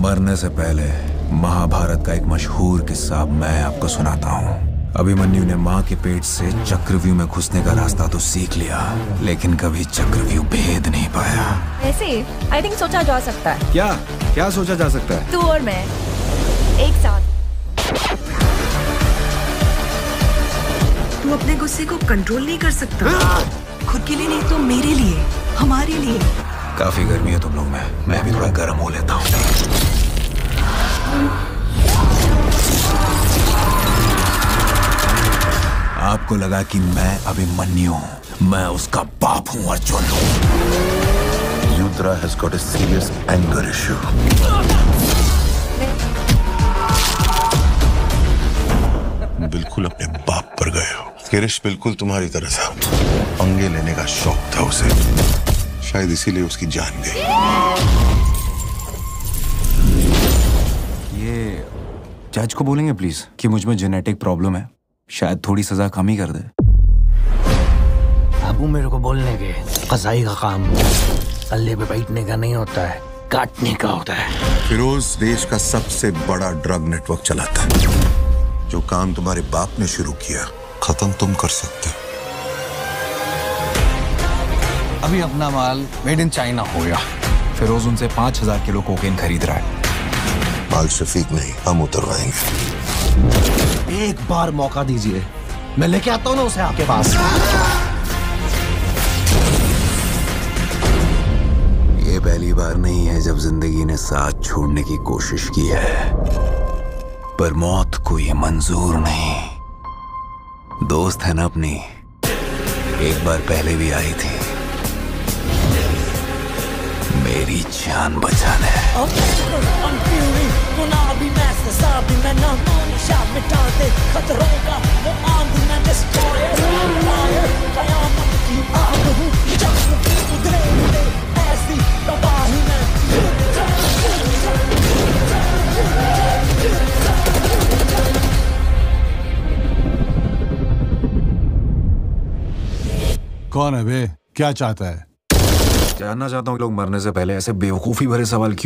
मरने से पहले महाभारत का एक मशहूर किस्सा मैं आपको सुनाता हूँ। अभिमन्यु ने माँ के पेट से चक्रव्यूह में घुसने का रास्ता तो सीख लिया लेकिन कभी चक्रव्यूह भेद नहीं पाया। ऐसे आई थिंक सोचा जा सकता है। क्या? क्या सोचा जा सकता है? तू और मैं एक साथ। तू अपने गुस्से को कंट्रोल नहीं कर सकता। खुद के लिए नहीं तो मेरे लिए हमारे लिए। काफ़ी गर्मी है तुम लोग में। मैं भी थोड़ा गर्म हो लेता हूँ। आपको लगा कि मैं अभिमन्यु हूँ। मैं उसका बाप हूँ, Arjun. Yudra has got a serious anger issue. बिल्कुल अपने बाप पर गए हो। किरिश, बिल्कुल तुम्हारी तरह था। पंगे लेने का शौक था उसे। शायद इसीलिए उसकी जान गई। ये जज को बोलेंगे प्लीज़ कि मुझमें जेनेटिक प्रॉब्लम है। शायद थोड़ी सजा कम ही कर दे। बाबू मेरे को बोलने के कसाई का काम। सल्ले पे बैठने का नहीं होता है काटने का होता है। फिरोज देश का सबसे बड़ा ड्रग नेटवर्क चलाता है। जो काम तुम्हारे बाप ने शुरू किया खत्म तुम कर सकते हो। अभी अपना माल मेड इन चाइना हो गया फिरोज उनसे पाँच हज़ार किलो कोकेन खरीद रहा है। माल शफीक नहीं हम उतरवाएँगे। एक बार मौका दीजिए। मैं लेके आता हूँ ना उसे आपके पास। ये पहली बार नहीं है जब ज़िंदगी ने साथ छोड़ने की कोशिश की है। पर मौत को ये मंजूर नहीं। दोस्त है ना अपनी। एक बार पहले भी आई थी। मेरी जान बचाने कौन है बे? क्या चाहता है? जानना चाहता हूँ लोग मरने से पहले ऐसे बेवकूफ़ी भरे सवाल क्यों